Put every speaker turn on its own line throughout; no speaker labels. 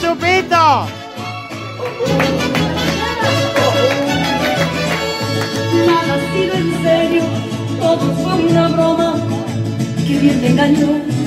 chupito!
Nada ha sido en serio, todo fue una broma que bien me engañó.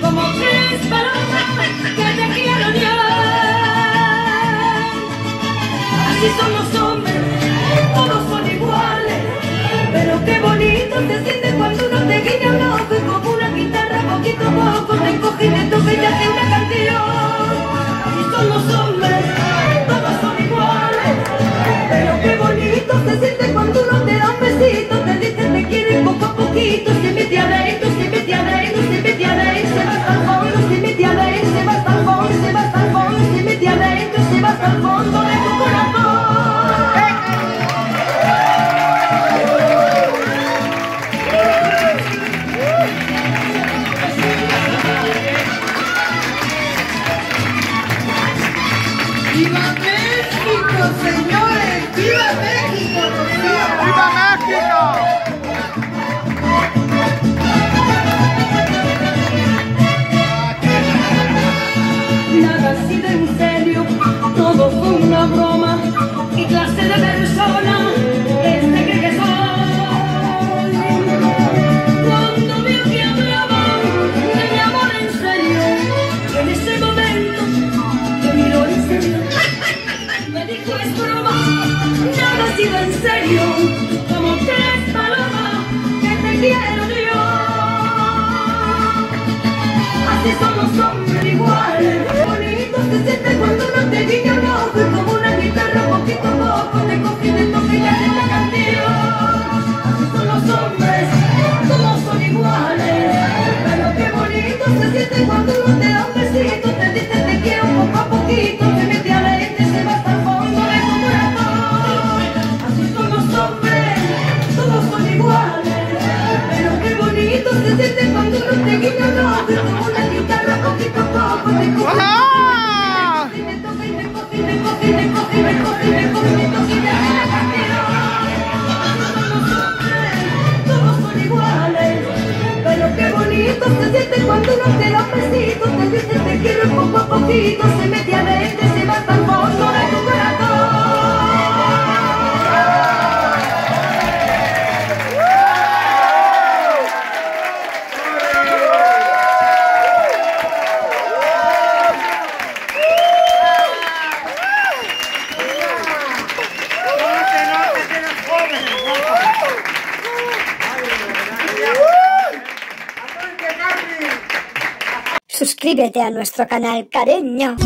Como tres palomas que te quiero yo. Así son los hombres, todos son iguales, pero qué bonito se
¡Viva México, señores! ¡Viva México! Rocío!
¡Viva México!
Nada ha sido se siente cuando uno te guiña un ojo como una guitarra poquito a poco te y te toca y hace una canción. Así son los hombres, todos son iguales. Pero qué bonito se siente cuando uno te da un besito, te dice te quiero poco a poquito, te mete adentro y se va hasta el fondo de tu corazón. Así son los hombres, todos son iguales. Pero qué bonito se siente cuando uno te guiña un ojo como una guitarra poquito a poco te coge. Se siente cuando uno te un besito, te dice te quiero poco a poquito
Suscríbete a nuestro canal, cariño.